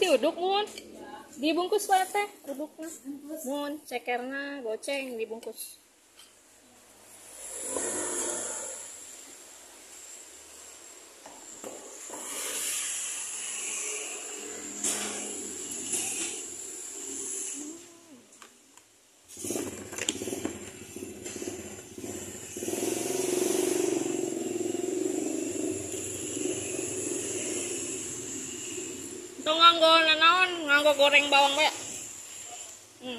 nasi uduk mun. Dibungkus wae teh udukna mun cekerna goceng dibungkus Itu nganggo nanaon, nganggo goreng bawang bae. Hmm.